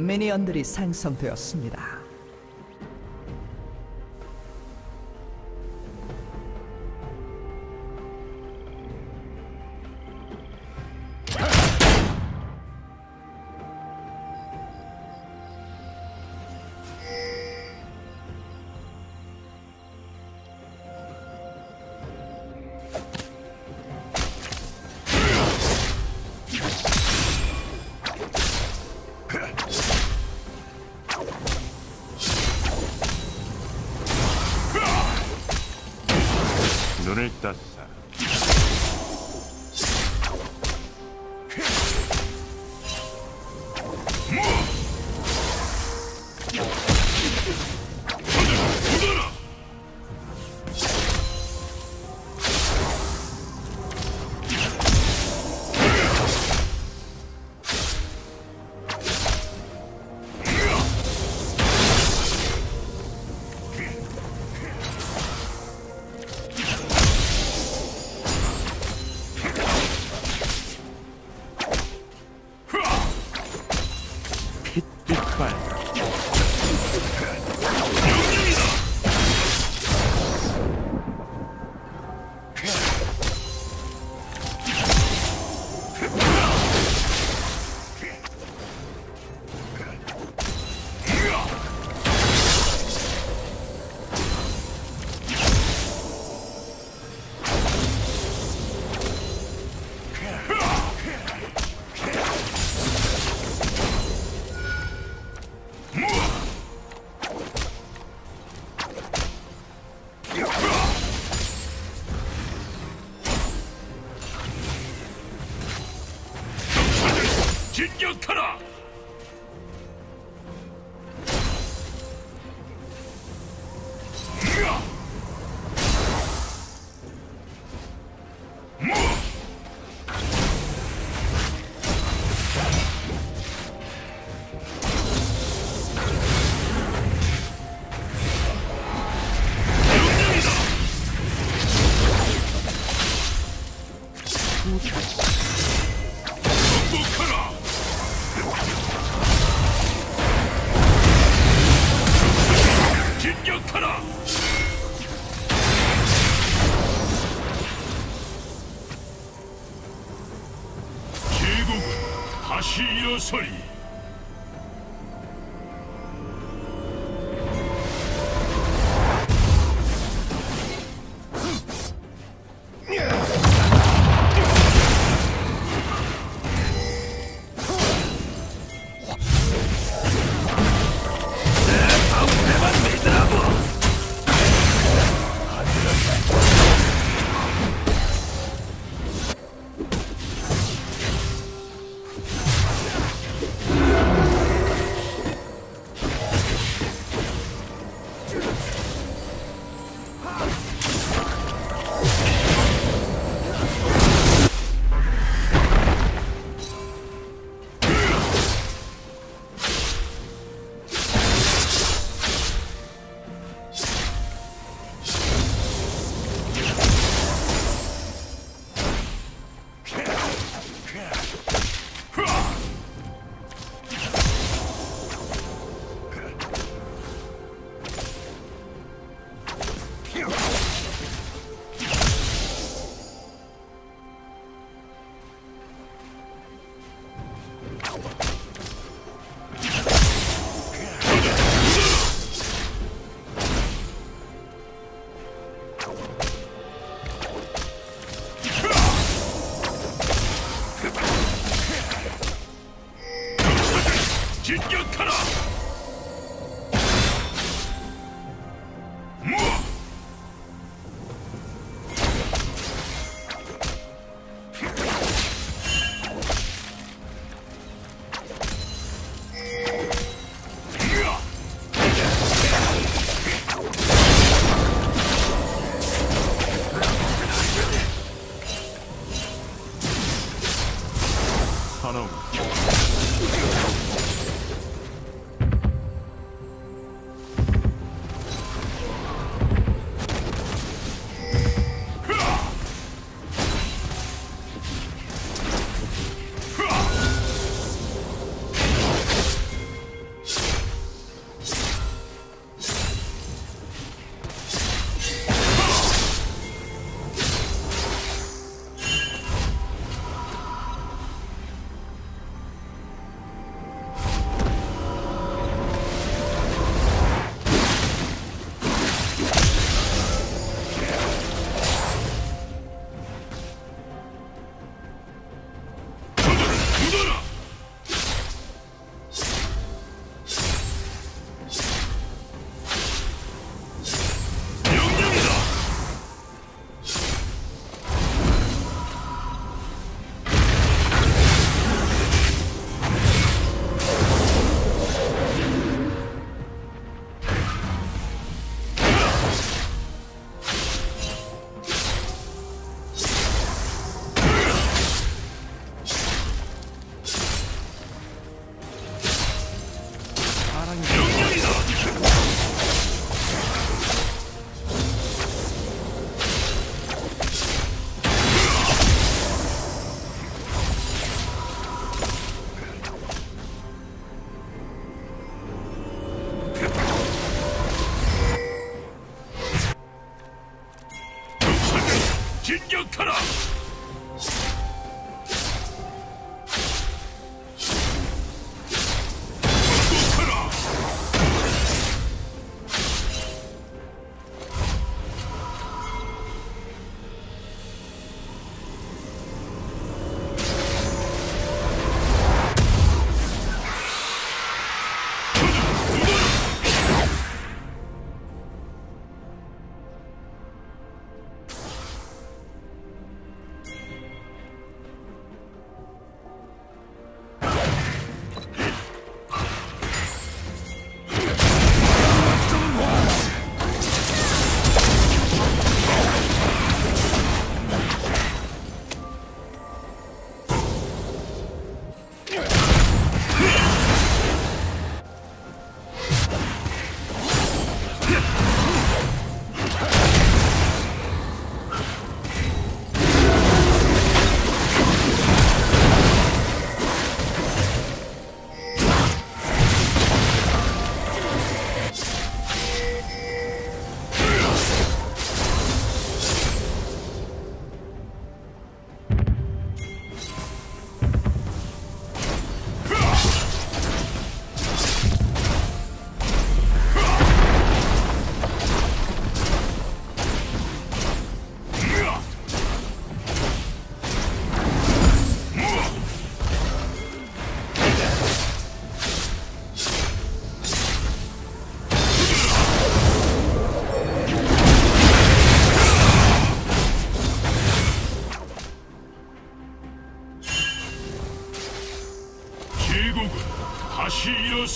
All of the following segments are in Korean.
미니언들이 생성되었습니다.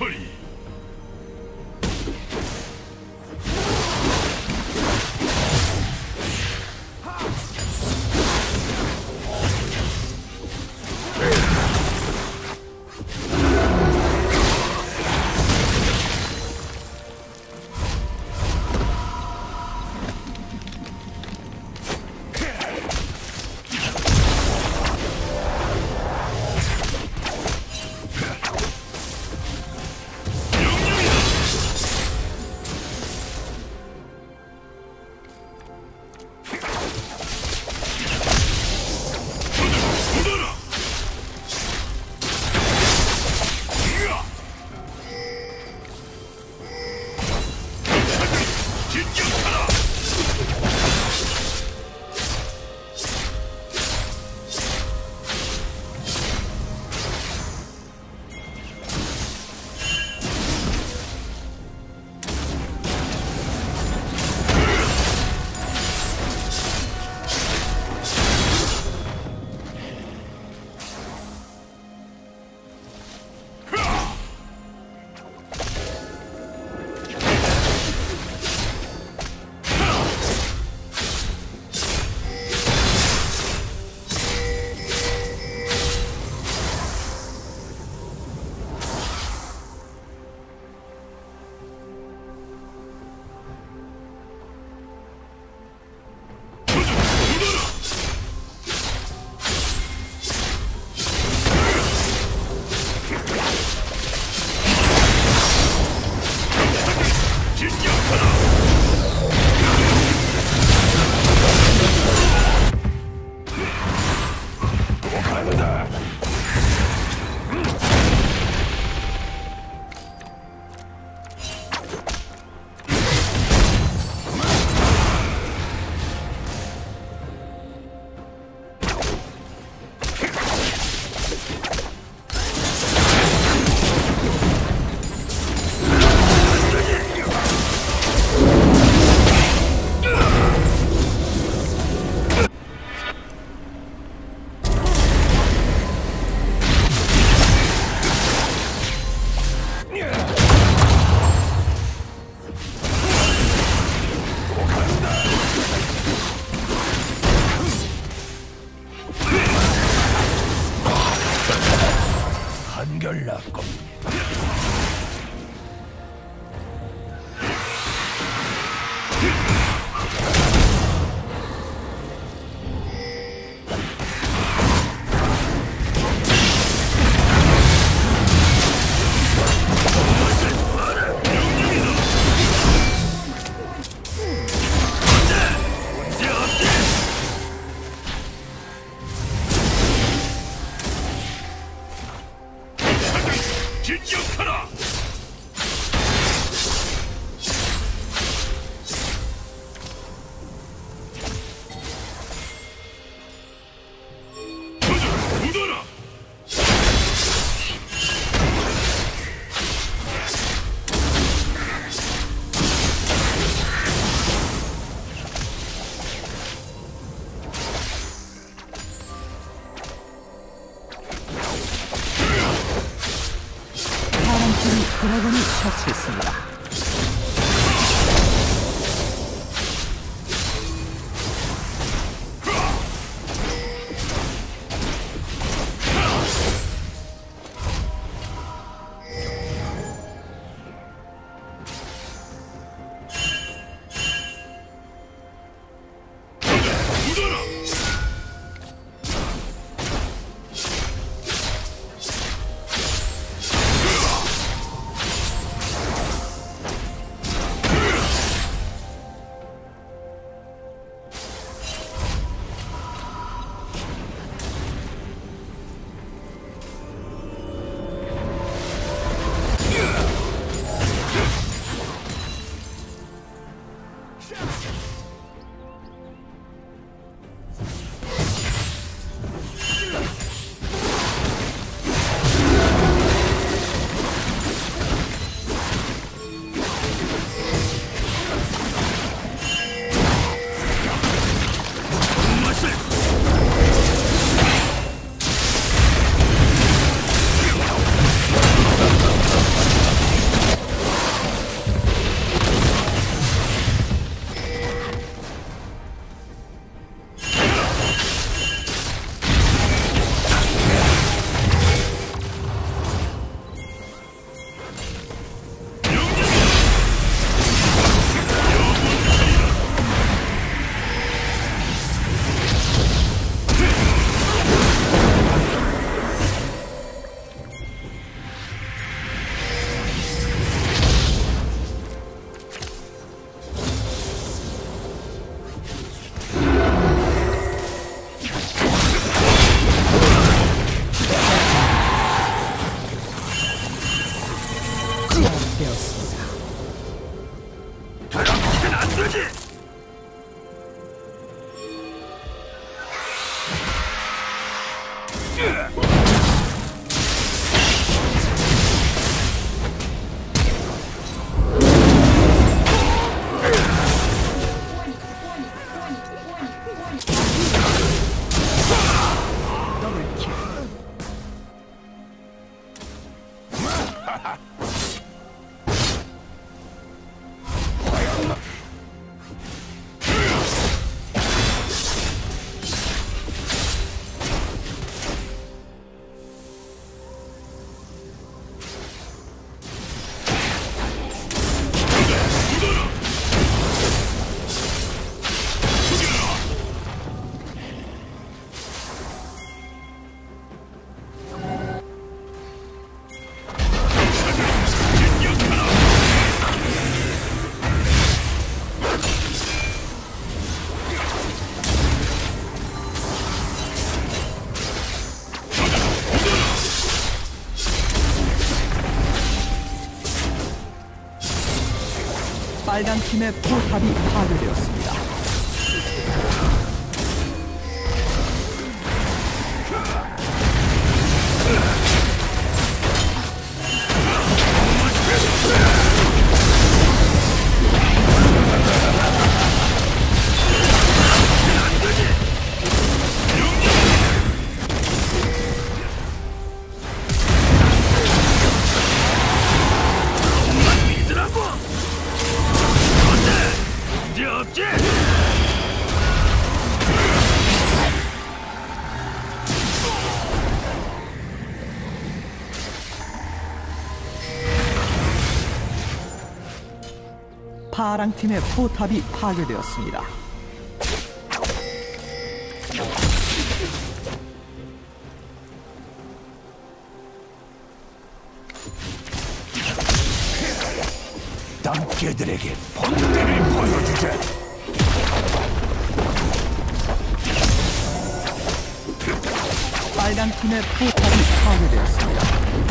다시 빨간 팀의 포탑이 파괴되었습니다. 팀의 포탑이 파괴되었습니다. 땅개들에게 본때를 보여주자. 빨간 팀의 포탑이 파괴되었습니다.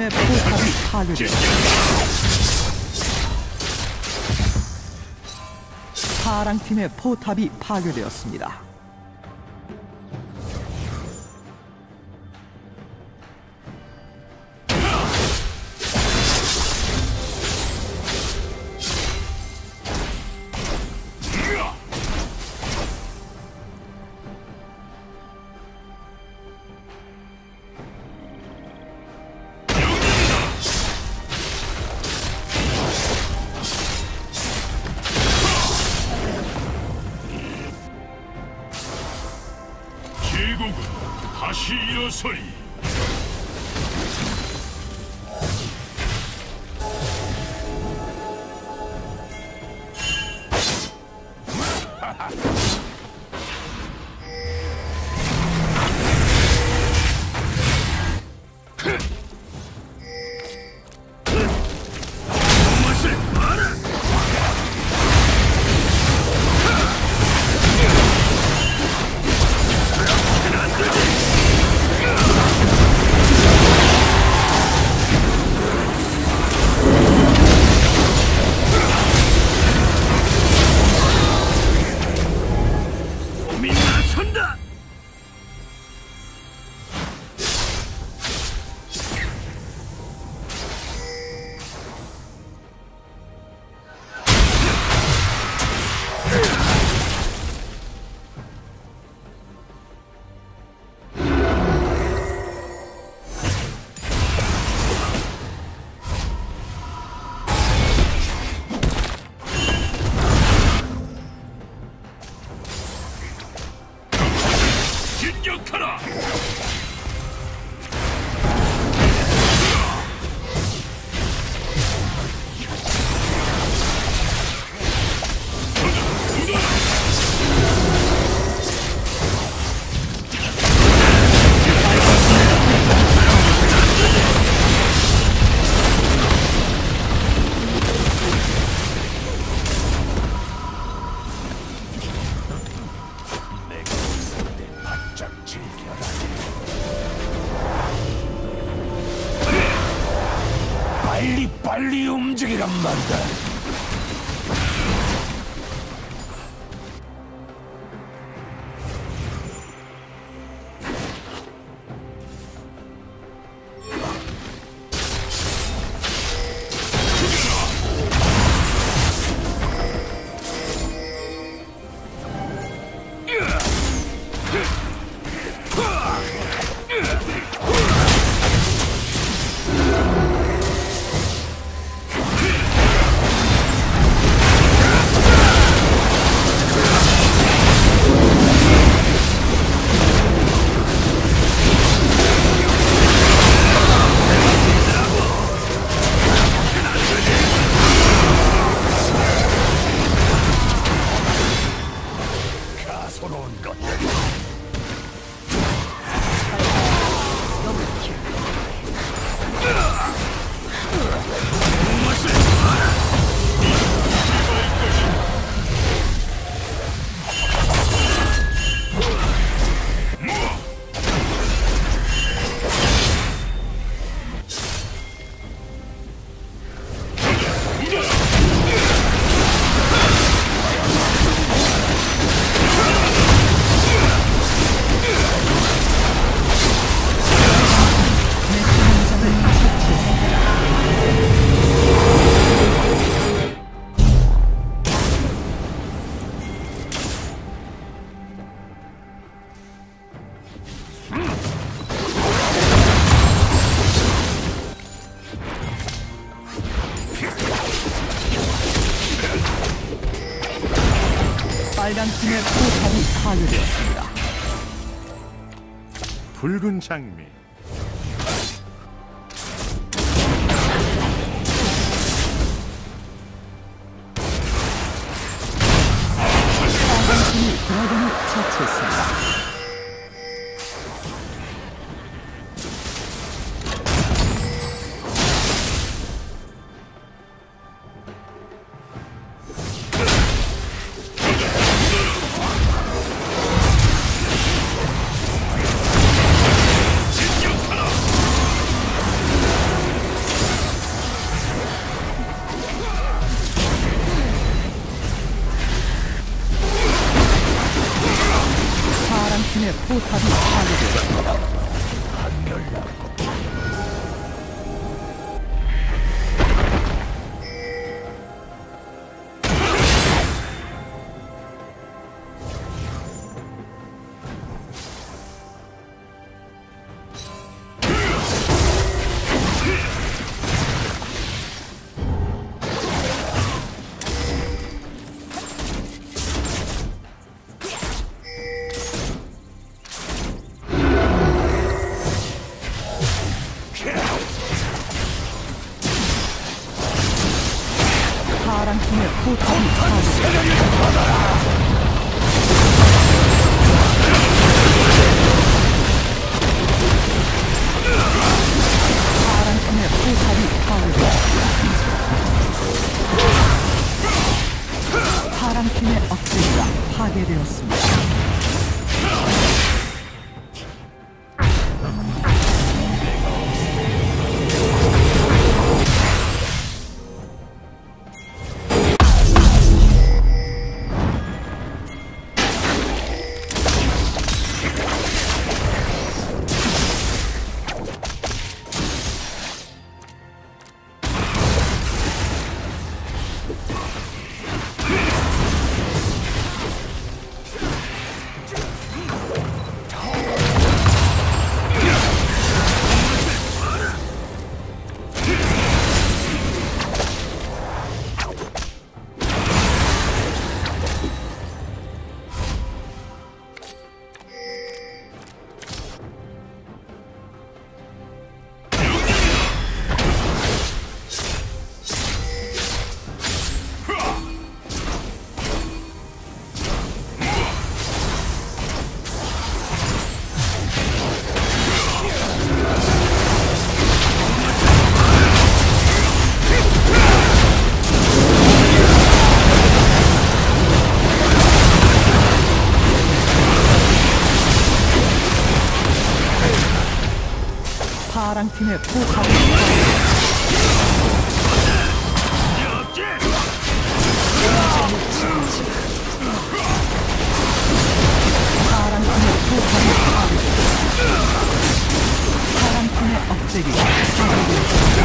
팀의 포탑이 파괴되었습니다. 파랑 팀의 포탑이 파괴되었습니다. 빨간 팀의 포탑이 파괴되었습니다. 붉은 장미 팀의 포탑이 파란 팀의 포탑이 파란 팀의 억제기 파괴되었습니다.